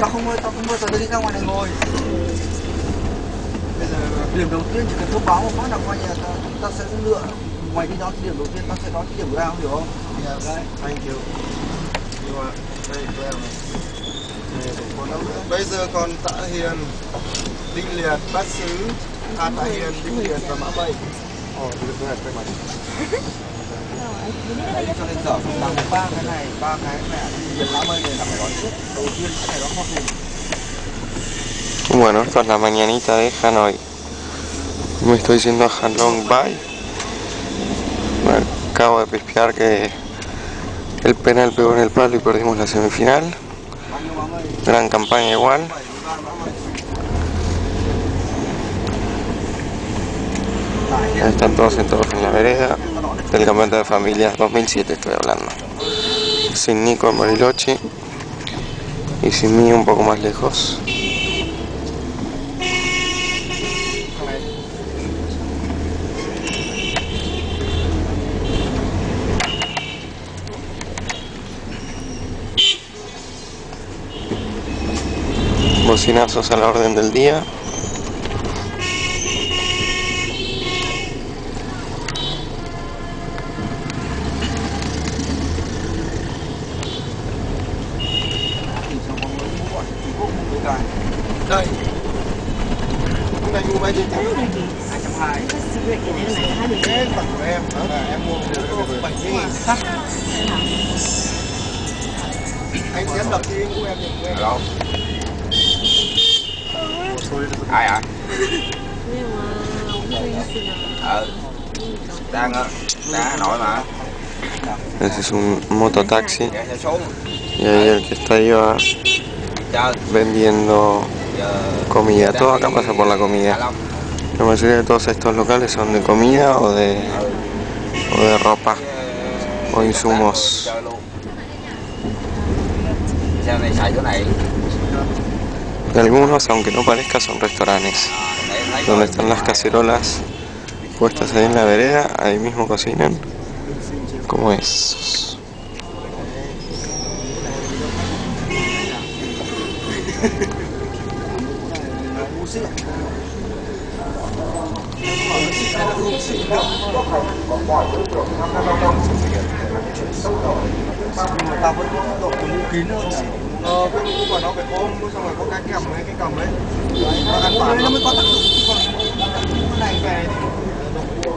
tao không ơi tao không ơi tao đi ra ngoài này ngồi bây giờ điểm đầu tiên chỉ cần thông báo một phát là coi như là tao, tao sẽ lựa ngoài đi đón điểm đầu tiên tao sẽ đón cái điểm của tao hiểu không Yes, thank you. You are very clever. Bây giờ còn Tạ Hiền, Đinh Liệt, Bát Sứ, à, Tạ Hiền, Đinh Liệt và Mã Bảy. Oh, look good, very much. Đấy, cho nên giờ phải làm ba cái này ba Bueno, esto es la mañanita de Hanoi. Me estoy yendo a Halong Bay. Bueno, acabo de pispear que el penal pegó en el palo y perdimos la semifinal. Gran campaña igual. Ahí están todos sentados en la vereda del campeonato de familias 2007 estoy hablando. Sin Nico en Bariloche y sin mí un poco más lejos. Bocinazos a la orden del día. Es un mototaxi. Y ahí el que está ahí vendiendo comida. Todo acá pasa por la comida. La mayoría de todos estos locales son de comida o de, o de ropa o insumos. Algunos, aunque no parezca, son restaurantes. Donde están las cacerolas puestas ahí en la vereda, ahí mismo cocinan. Como es. Mua vẫn có độ kín hơn Ờ, cái mũ của nó phải ôm, xong rồi có cái kèm với cái cầm ấy. đấy nó mới có tác dụng còn cái này về thì